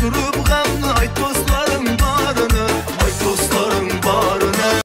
سرب غم